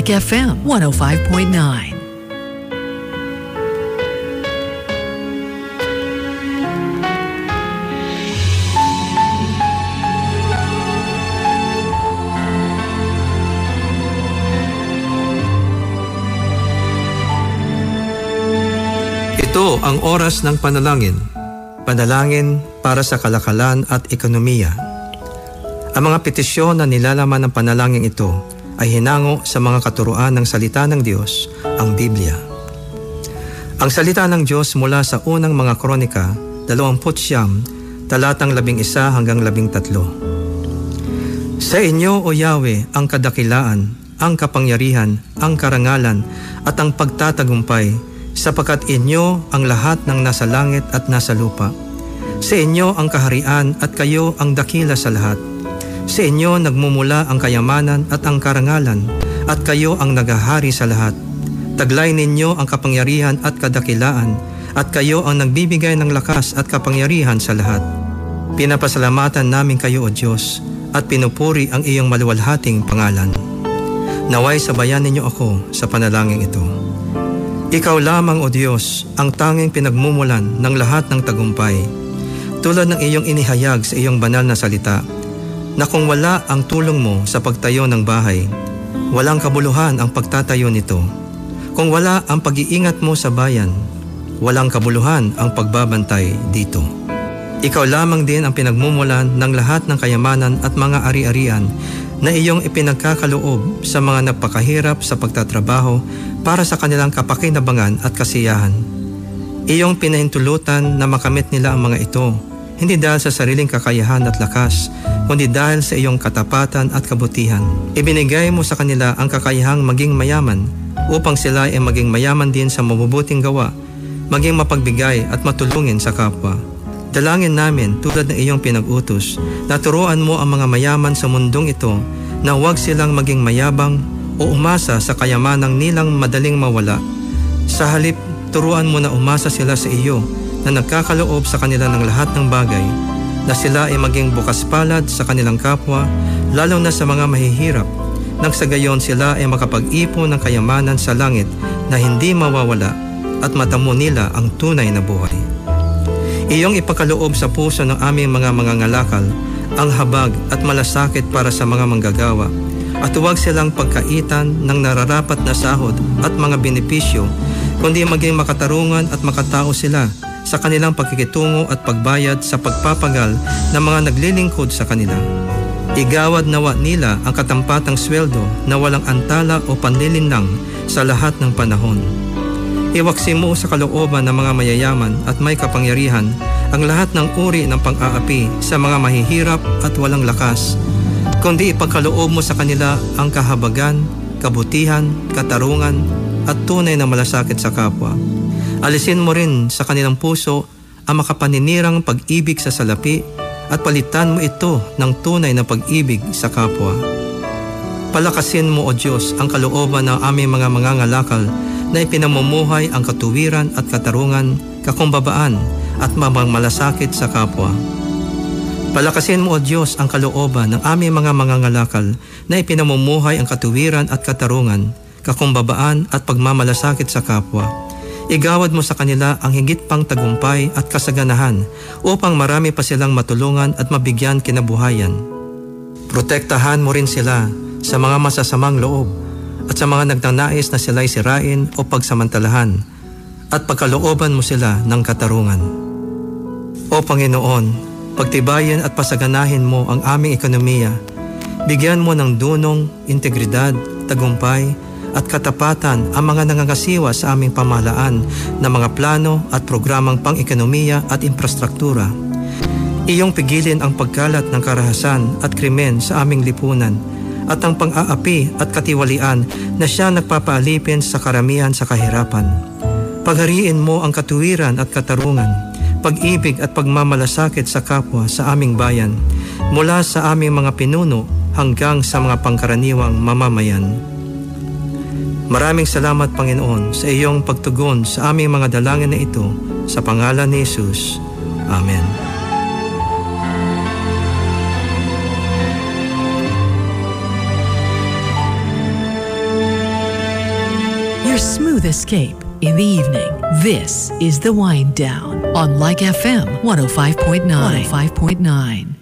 like FM 105.9. Ito ang oras ng panalangin. Panalangin para sa kalakalan at ekonomiya. Ang mga petisyon na nilalaman ng panalangin ito ay hinango sa mga katuruan ng salita ng Diyos, ang Biblia. Ang salita ng Diyos mula sa unang mga kronika, 29, talatang 11 hanggang 13. Sa inyo, O Yahweh, ang kadakilaan, ang kapangyarihan, ang karangalan, at ang pagtatagumpay, sapagkat inyo ang lahat ng nasa langit at nasa lupa. Sa inyo ang kaharian at kayo ang dakila sa lahat. Sa inyo nagmumula ang kayamanan at ang karangalan, at kayo ang nagahari sa lahat. Taglay ninyo ang kapangyarihan at kadakilaan, at kayo ang nagbibigay ng lakas at kapangyarihan sa lahat. Pinapasalamatan namin kayo, O Diyos, at pinupuri ang iyong maluwalhating pangalan. Naway sabayan ninyo ako sa panalangin ito. Ikaw lamang, O Diyos, ang tanging pinagmumulan ng lahat ng tagumpay. Tulad ng iyong inihayag sa iyong banal na salita, na kung wala ang tulong mo sa pagtayo ng bahay, walang kabuluhan ang pagtatayo nito. Kung wala ang pag-iingat mo sa bayan, walang kabuluhan ang pagbabantay dito. Ikaw lamang din ang pinagmumulan ng lahat ng kayamanan at mga ari-arian na iyong ipinagkakaloob sa mga nagpakahirap sa pagtatrabaho para sa kanilang kapakinabangan at kasiyahan. Iyong pinahintulutan na makamit nila ang mga ito, hindi dahil sa sariling kakayahan at lakas, kundi dahil sa iyong katapatan at kabutihan. Ibinigay mo sa kanila ang kakayahang maging mayaman upang sila ay maging mayaman din sa mabubuting gawa, maging mapagbigay at matulungin sa kapwa. Dalangin namin tulad ng iyong pinag-utos na turuan mo ang mga mayaman sa mundong ito na huwag silang maging mayabang o umasa sa kayamanang nilang madaling mawala. Sa halip, turuan mo na umasa sila sa iyo na nagkakaloob sa kanila ng lahat ng bagay, na sila ay maging bukas palad sa kanilang kapwa, lalo na sa mga mahihirap, nang sa gayon sila ay makapag-ipon ng kayamanan sa langit na hindi mawawala at matamo nila ang tunay na buhay. Iyong ipakaloob sa puso ng aming mga mangangalakal ang habag at malasakit para sa mga manggagawa at huwag silang pagkaitan ng nararapat na sahod at mga benepisyo kundi maging makatarungan at makatao sila sa kanilang pagkikitungo at pagbayad sa pagpapagal ng mga naglilingkod sa kanila. Igawad nawa nila ang katampatang sweldo na walang antala o panlilinlang sa lahat ng panahon. Iwaksi mo sa kalooban ng mga mayayaman at may kapangyarihan ang lahat ng uri ng pang-aapi sa mga mahihirap at walang lakas, kundi ipagkaloob mo sa kanila ang kahabagan, kabutihan, katarungan, at tunay na malasakit sa kapwa. Alisin mo rin sa kanilang puso ang makapaninirang pag-ibig sa salapi at palitan mo ito ng tunay na pag-ibig sa kapwa. Palakasin mo, O Diyos, ang kalooban ng aming mga mangangalakal na ipinamumuhay ang katuwiran at katarungan, kakumbabaan at mamamalasakit sa kapwa. Palakasin mo, O Diyos, ang kalooban ng aming mga mangangalakal na ipinamumuhay ang katuwiran at katarungan, kakumbabaan at pagmamalasakit sa kapwa. Igawad mo sa kanila ang higit pang tagumpay at kasaganahan upang marami pa silang matulungan at mabigyan kinabuhayan. Protektahan mo rin sila sa mga masasamang loob at sa mga nagnanais na sila'y sirain o pagsamantalahan at pagkalooban mo sila ng katarungan. O Panginoon, pagtibayan at pasaganahin mo ang aming ekonomiya. Bigyan mo ng dunong, integridad, tagumpay, at katapatan ang mga nangangasiwa sa aming pamahalaan na mga plano at programang pang-ekonomiya at infrastruktura. Iyong pigilin ang pagkalat ng karahasan at krimen sa aming lipunan at ang pang-aapi at katiwalian na siya nagpapaalipin sa karamihan sa kahirapan. Paghariin mo ang katuwiran at katarungan, pag-ibig at pagmamalasakit sa kapwa sa aming bayan, mula sa aming mga pinuno hanggang sa mga pangkaraniwang mamamayan. Maraming salamat Panginoon sa iyong pagtugon sa aming mga dalangin na ito sa pangalan ni Jesus. Amen. smooth escape in the evening. This is The Wind Down on Like FM 105.9. 105.9.